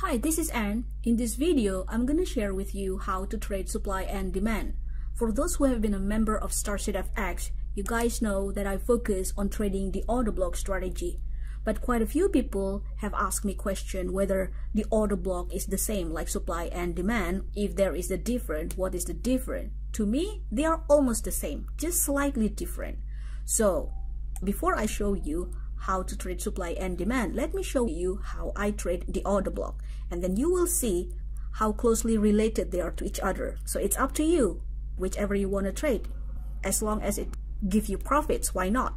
Hi, this is Anne. In this video, I'm going to share with you how to trade supply and demand. For those who have been a member of Starseed FX, you guys know that I focus on trading the order block strategy. But quite a few people have asked me question whether the order block is the same like supply and demand. If there is a difference, what is the difference? To me, they are almost the same, just slightly different. So, before I show you how to trade supply and demand, let me show you how I trade the order block. And then you will see how closely related they are to each other. So it's up to you, whichever you want to trade. As long as it gives you profits, why not?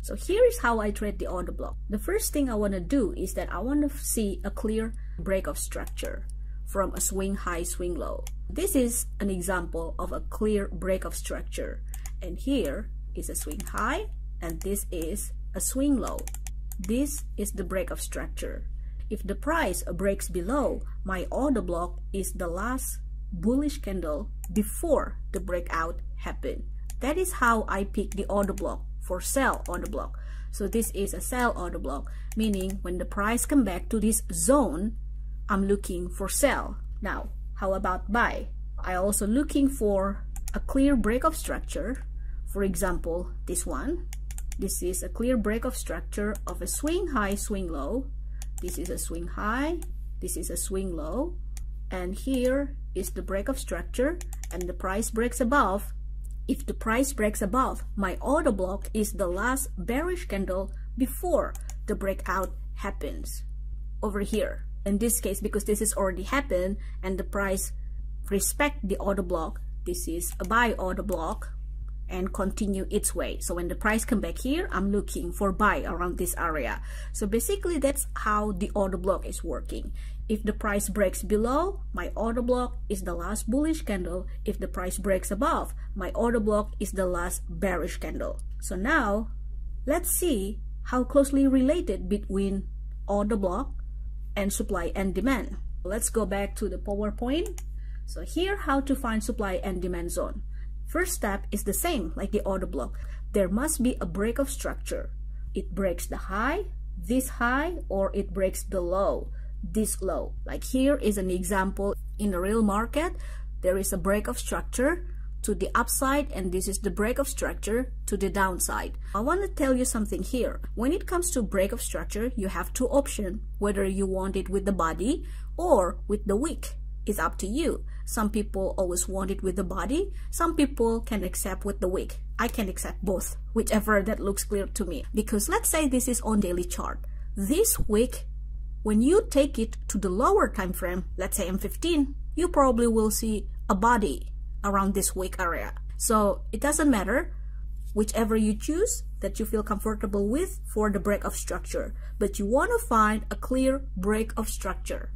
So here is how I trade the order block. The first thing I want to do is that I want to see a clear break of structure from a swing high, swing low. This is an example of a clear break of structure. And here is a swing high, and this is a swing low. This is the break of structure. If the price breaks below, my order block is the last bullish candle before the breakout happened. That is how I pick the order block for sell order block. So this is a sell order block, meaning when the price come back to this zone, I'm looking for sell. Now, how about buy? I also looking for a clear break of structure. For example, this one. This is a clear break of structure of a swing high, swing low. This is a swing high. This is a swing low. And here is the break of structure and the price breaks above. If the price breaks above, my order block is the last bearish candle before the breakout happens over here. In this case, because this has already happened and the price respect the order block, this is a buy order block and continue its way. So when the price come back here, I'm looking for buy around this area. So basically that's how the order block is working. If the price breaks below, my order block is the last bullish candle. If the price breaks above, my order block is the last bearish candle. So now, let's see how closely related between order block and supply and demand. Let's go back to the PowerPoint. So here, how to find supply and demand zone. First step is the same like the order block. There must be a break of structure. It breaks the high, this high, or it breaks the low, this low. Like here is an example in the real market. There is a break of structure to the upside and this is the break of structure to the downside. I want to tell you something here. When it comes to break of structure, you have two options, whether you want it with the body or with the wick. It's up to you. Some people always want it with the body. Some people can accept with the wick. I can accept both, whichever that looks clear to me. Because let's say this is on daily chart. This wick, when you take it to the lower time frame, let's say M15, you probably will see a body around this wick area. So it doesn't matter whichever you choose that you feel comfortable with for the break of structure. But you want to find a clear break of structure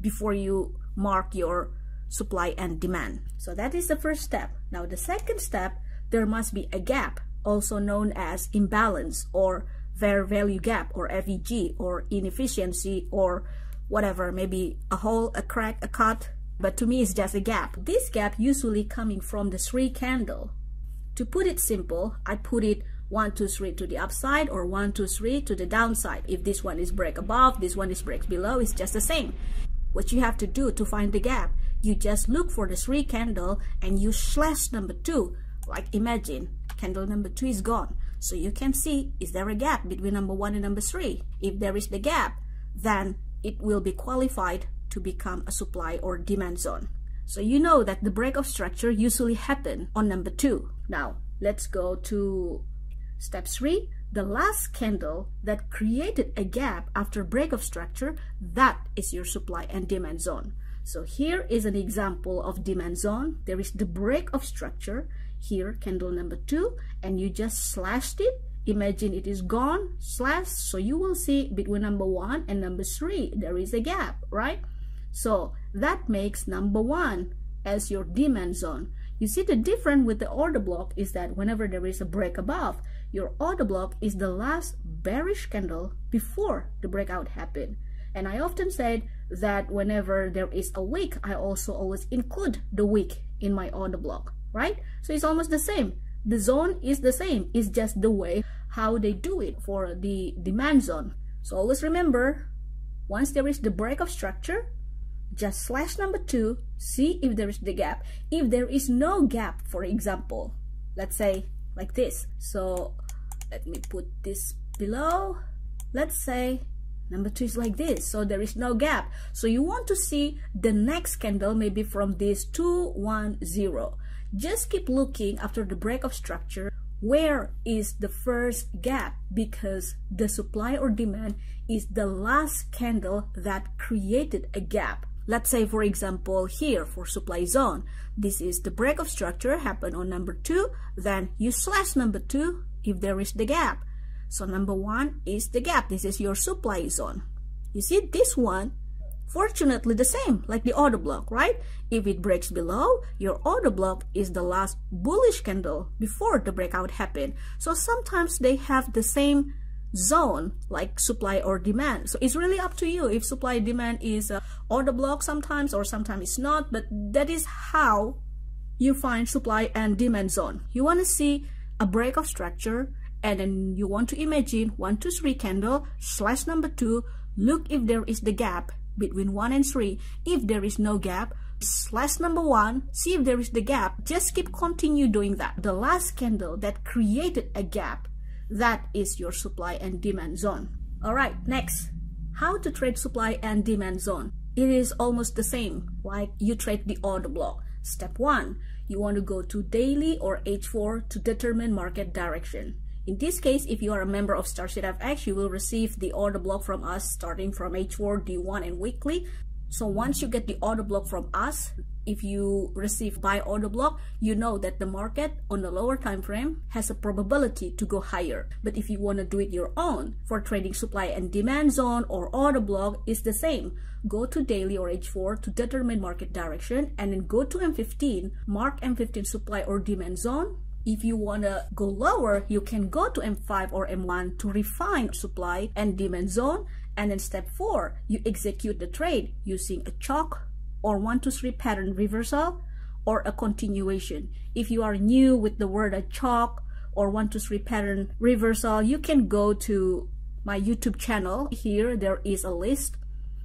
before you mark your supply and demand. So that is the first step. Now the second step, there must be a gap, also known as imbalance or fair value gap or FVG or inefficiency or whatever, maybe a hole, a crack, a cut, but to me it's just a gap. This gap usually coming from the three candle. To put it simple, I put it 1, 2, 3 to the upside or 1, 2, 3 to the downside. If this one is break above, this one is break below, it's just the same. What you have to do to find the gap, you just look for the three candle and you slash number two. Like imagine candle number two is gone. So you can see, is there a gap between number one and number three? If there is the gap, then it will be qualified to become a supply or demand zone. So you know that the break of structure usually happen on number two. Now, let's go to step three the last candle that created a gap after break of structure, that is your supply and demand zone. So here is an example of demand zone. There is the break of structure. Here, candle number two, and you just slashed it. Imagine it is gone, slash. So you will see between number one and number three, there is a gap, right? So that makes number one as your demand zone. You see the difference with the order block is that whenever there is a break above, your order block is the last bearish candle before the breakout happened. And I often said that whenever there is a wick, I also always include the wick in my order block, right? So it's almost the same. The zone is the same. It's just the way how they do it for the demand zone. So always remember, once there is the break of structure, just slash number two, see if there is the gap. If there is no gap, for example, let's say like this. So let me put this below. Let's say number two is like this. So there is no gap. So you want to see the next candle maybe from this 210. Just keep looking after the break of structure where is the first gap because the supply or demand is the last candle that created a gap. Let's say, for example, here for supply zone, this is the break of structure happened on number two, then you slash number two if there is the gap. So number one is the gap. This is your supply zone. You see this one, fortunately the same like the order block, right? If it breaks below, your order block is the last bullish candle before the breakout happened. So sometimes they have the same zone like supply or demand. So it's really up to you if supply demand is uh, a order block sometimes or sometimes it's not but that is how you find supply and demand zone. You want to see a break of structure and then you want to imagine one two three candle slash number two. Look if there is the gap between one and three. If there is no gap slash number one see if there is the gap. Just keep continue doing that. The last candle that created a gap that is your supply and demand zone. Alright, next. How to trade supply and demand zone. It is almost the same like you trade the order block. Step 1. You want to go to daily or H4 to determine market direction. In this case, if you are a member of Starseed FX, you will receive the order block from us starting from H4, D1, and weekly. So once you get the order block from us, if you receive buy order block, you know that the market on the lower time frame has a probability to go higher. But if you want to do it your own for trading supply and demand zone or order block is the same. Go to daily or H4 to determine market direction and then go to M15, mark M15 supply or demand zone if you want to go lower, you can go to M5 or M1 to refine supply and demand zone. And then step four, you execute the trade using a CHoCH or 1 to 3 pattern reversal or a continuation. If you are new with the word a CHoCH or 1 to 3 pattern reversal, you can go to my YouTube channel. Here there is a list,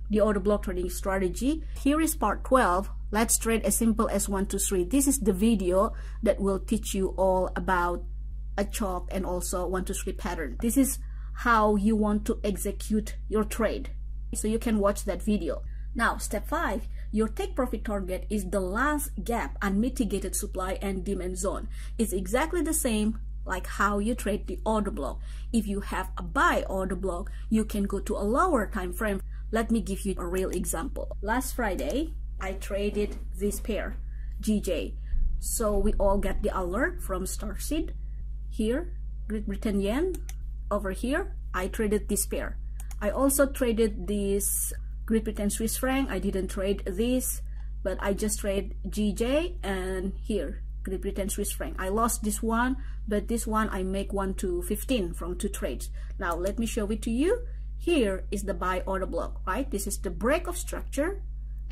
the order block trading strategy. Here is part 12. Let's trade as simple as 1 to 3. This is the video that will teach you all about a CHoCH and also 1 to 3 pattern. This is how you want to execute your trade. So you can watch that video. Now, step 5, your take profit target is the last gap unmitigated supply and demand zone. It's exactly the same like how you trade the order block. If you have a buy order block, you can go to a lower time frame. Let me give you a real example. Last Friday, I traded this pair, GJ. So we all get the alert from Starseed. Here, Great Britain Yen. Over here, I traded this pair. I also traded this Great Britain Swiss franc. I didn't trade this, but I just trade GJ and here Great Britain Swiss franc. I lost this one, but this one I make 1 to 15 from two trades. Now let me show it to you. Here is the buy order block, right? This is the break of structure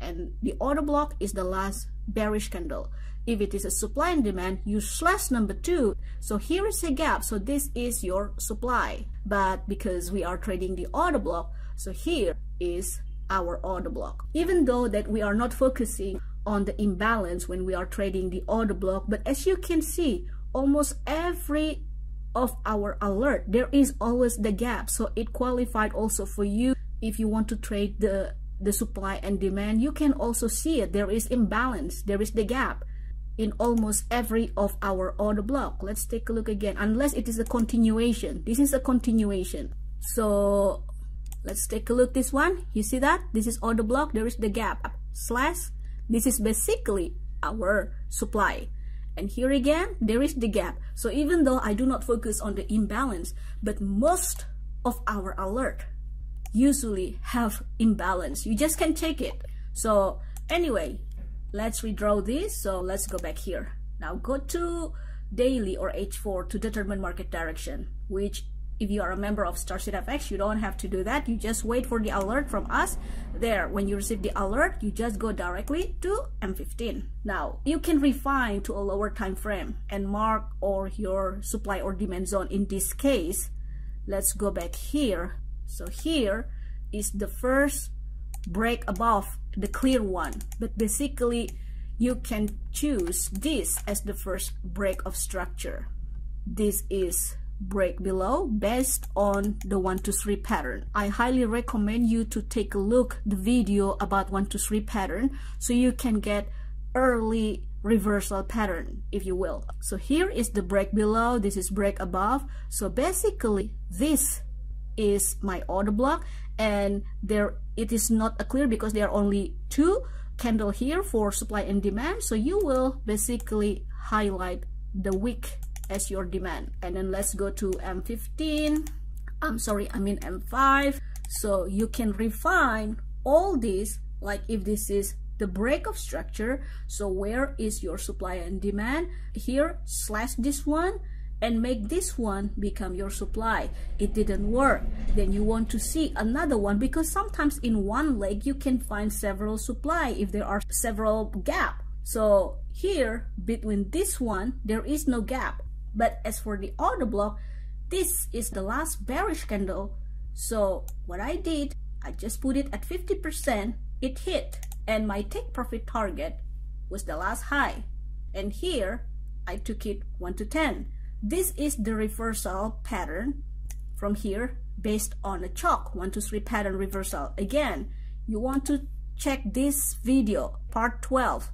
and the order block is the last bearish candle. If it is a supply and demand, you slash number two. So here is a gap. So this is your supply. But because we are trading the order block, so here is our order block. Even though that we are not focusing on the imbalance when we are trading the order block, but as you can see, almost every of our alert, there is always the gap. So it qualified also for you if you want to trade the, the supply and demand, you can also see it. There is imbalance, there is the gap in almost every of our order block. Let's take a look again, unless it is a continuation. This is a continuation. So let's take a look this one you see that this is order block there is the gap slash this is basically our supply and here again there is the gap so even though I do not focus on the imbalance but most of our alert usually have imbalance you just can check it so anyway let's redraw this so let's go back here now go to daily or H4 to determine market direction which if you are a member of Starseed FX, you don't have to do that. You just wait for the alert from us. There, when you receive the alert, you just go directly to M15. Now, you can refine to a lower time frame and mark or your supply or demand zone. In this case, let's go back here. So here is the first break above the clear one but basically you can choose this as the first break of structure this is break below based on the 1 to 3 pattern. I highly recommend you to take a look the video about 1 to 3 pattern so you can get early reversal pattern if you will. So here is the break below, this is break above. So basically this is my order block and there it is not a clear because there are only two candle here for supply and demand. So you will basically highlight the wick as your demand. And then let's go to M15 I'm sorry I mean M5 so you can refine all this like if this is the break of structure. So where is your supply and demand? Here slash this one and make this one become your supply it didn't work then you want to see another one because sometimes in one leg you can find several supply if there are several gap so here between this one there is no gap but as for the order block, this is the last bearish candle. So what I did, I just put it at 50%, it hit, and my take profit target was the last high. And here, I took it 1 to 10. This is the reversal pattern from here based on a CHoCH 1 to 3 pattern reversal. Again, you want to check this video, part 12.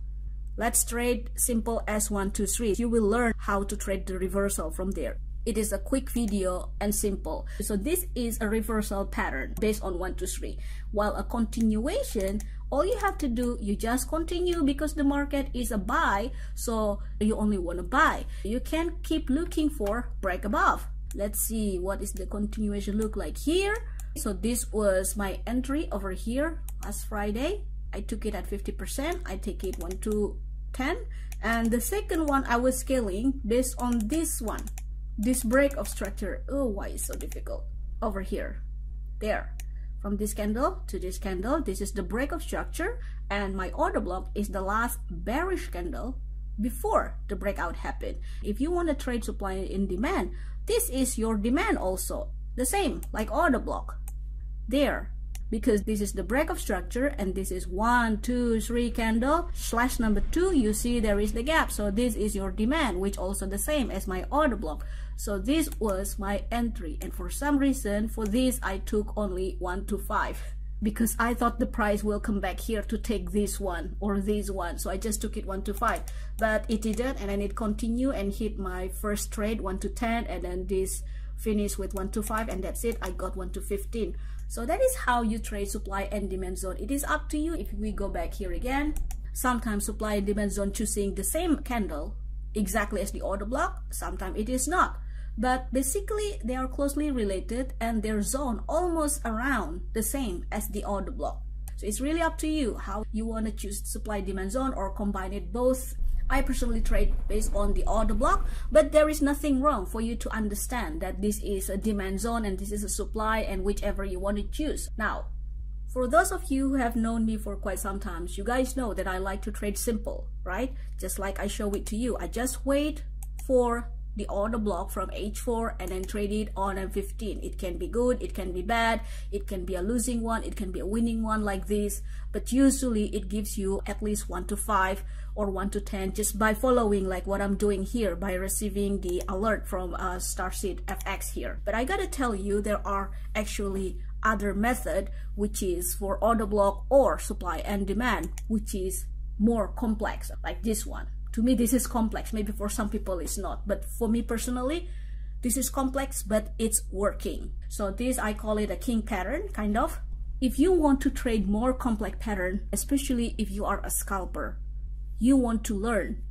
Let's trade simple S1, 2, 3. You will learn how to trade the reversal from there. It is a quick video and simple. So this is a reversal pattern based on 1, 2, 3. While a continuation, all you have to do, you just continue because the market is a buy. So you only want to buy. You can keep looking for break above. Let's see what is the continuation look like here. So this was my entry over here last Friday. I took it at 50%. I take it 1 to 10 and the second one I was scaling based on this one this break of structure oh why is so difficult over here there from this candle to this candle. This is the break of structure and my order block is the last bearish candle before the breakout happened. If you want to trade supply in demand this is your demand also. The same like order block. There because this is the break of structure and this is one two three candle slash number two you see there is the gap. So this is your demand which also the same as my order block. So this was my entry and for some reason for this I took only one to five because I thought the price will come back here to take this one or this one. So I just took it 1 to 5 but it didn't and then it continued and hit my first trade 1 to 10 and then this finished with 1 to 5 and that's it. I got 1 to 15 so that is how you trade supply and demand zone. It is up to you if we go back here again. Sometimes supply and demand zone choosing the same candle exactly as the order block. Sometimes it is not. But basically they are closely related and their zone almost around the same as the order block. So it's really up to you how you want to choose supply demand zone or combine it both I personally trade based on the order block, but there is nothing wrong for you to understand that this is a demand zone and this is a supply and whichever you want to choose. Now, for those of you who have known me for quite some time, you guys know that I like to trade simple, right? Just like I show it to you. I just wait for the order block from H4 and then trade it on M15. It can be good, it can be bad, it can be a losing one, it can be a winning one like this, but usually it gives you at least 1 to 5 or 1 to 10 just by following like what I'm doing here by receiving the alert from uh, Starseed FX here. But I gotta tell you there are actually other method which is for order block or supply and demand which is more complex like this one to me this is complex. Maybe for some people it's not. But for me personally this is complex but it's working. So this i call it a king pattern kind of. If you want to trade more complex pattern especially if you are a scalper you want to learn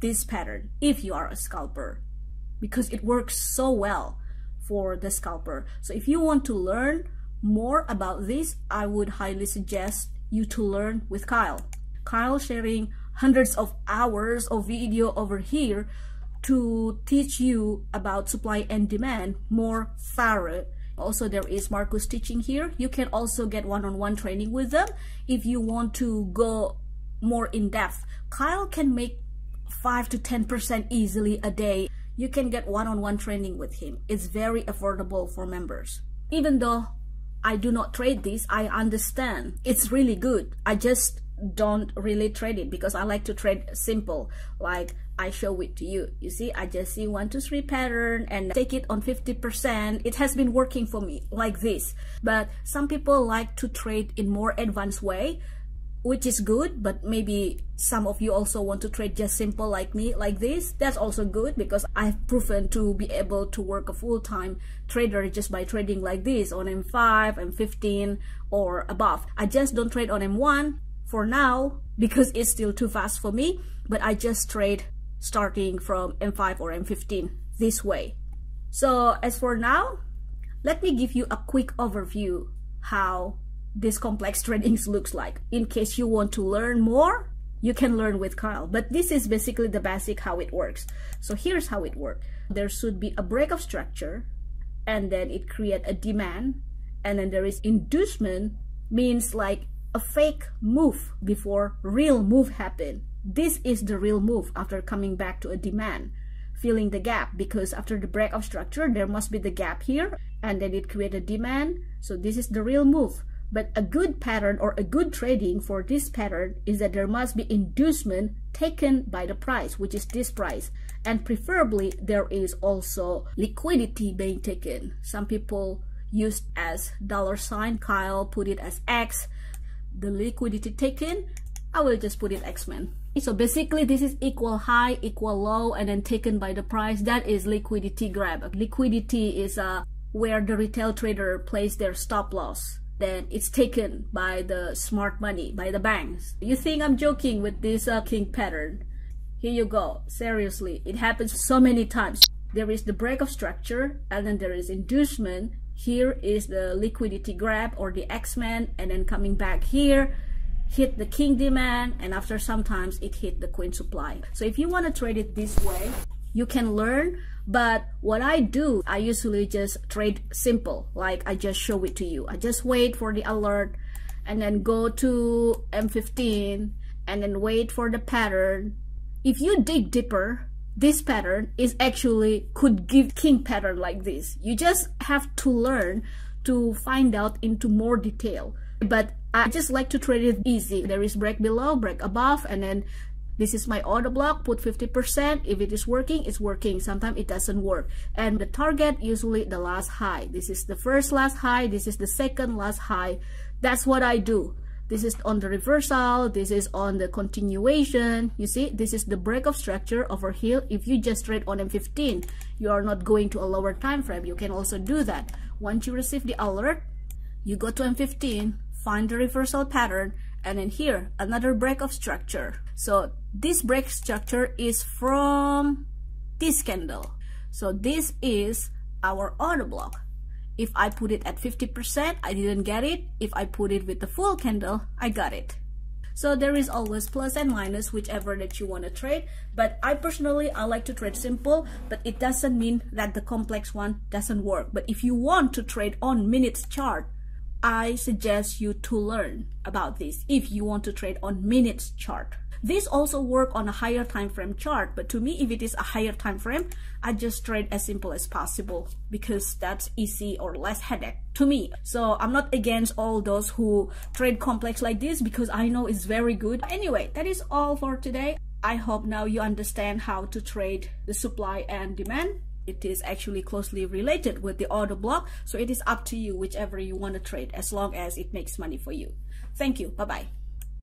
this pattern if you are a scalper because it works so well for the scalper. So if you want to learn more about this i would highly suggest you to learn with kyle. Kyle sharing hundreds of hours of video over here to teach you about supply and demand more thorough. Also, there is Marcus teaching here. You can also get one-on-one -on -one training with them if you want to go more in depth. Kyle can make 5 to 10% easily a day. You can get one-on-one -on -one training with him. It's very affordable for members. Even though I do not trade this. I understand. It's really good. I just don't really trade it because I like to trade simple. Like I show it to you. You see, I just see one, two, three pattern and take it on 50%. It has been working for me like this. But some people like to trade in more advanced way which is good but maybe some of you also want to trade just simple like me like this that's also good because I've proven to be able to work a full-time trader just by trading like this on M5 M15 or above I just don't trade on M1 for now because it's still too fast for me but I just trade starting from M5 or M15 this way so as for now let me give you a quick overview how this complex tradings looks like. In case you want to learn more, you can learn with Kyle. But this is basically the basic how it works. So here's how it works. There should be a break of structure and then it create a demand and then there is inducement means like a fake move before real move happen. This is the real move after coming back to a demand filling the gap because after the break of structure there must be the gap here and then it create a demand so this is the real move but a good pattern or a good trading for this pattern is that there must be inducement taken by the price, which is this price. And preferably, there is also liquidity being taken. Some people use as dollar sign. Kyle put it as X. The liquidity taken, I will just put it X-Men. So basically, this is equal high, equal low, and then taken by the price. That is liquidity grab. Liquidity is uh, where the retail trader plays their stop loss then it's taken by the smart money, by the banks. You think I'm joking with this uh, king pattern? Here you go. Seriously, it happens so many times. There is the break of structure, and then there is inducement. Here is the liquidity grab or the X-Men, and then coming back here, hit the king demand, and after sometimes it hit the queen supply. So if you want to trade it this way, you can learn but what I do, I usually just trade simple, like I just show it to you. I just wait for the alert and then go to M15 and then wait for the pattern. If you dig deeper, this pattern is actually could give king pattern like this. You just have to learn to find out into more detail. But I just like to trade it easy. There is break below, break above, and then this is my order block, put 50%. If it is working, it's working. Sometimes it doesn't work. And the target, usually the last high. This is the first last high. This is the second last high. That's what I do. This is on the reversal. This is on the continuation. You see, this is the break of structure over here. If you just trade on M15, you are not going to a lower time frame. You can also do that. Once you receive the alert, you go to M15, find the reversal pattern, and then here another break of structure so this break structure is from this candle so this is our order block if I put it at 50% I didn't get it. If I put it with the full candle I got it. So there is always plus and minus whichever that you want to trade. But I personally I like to trade simple but it doesn't mean that the complex one doesn't work. But if you want to trade on minutes chart I suggest you to learn about this if you want to trade on minutes chart. This also work on a higher time frame chart, but to me, if it is a higher time frame, I just trade as simple as possible because that's easy or less headache to me. So I'm not against all those who trade complex like this because I know it's very good. Anyway, that is all for today. I hope now you understand how to trade the supply and demand it is actually closely related with the order block so it is up to you whichever you want to trade as long as it makes money for you thank you bye bye